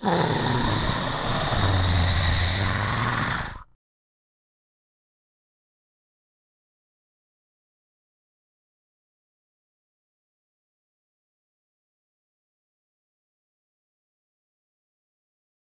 Ah.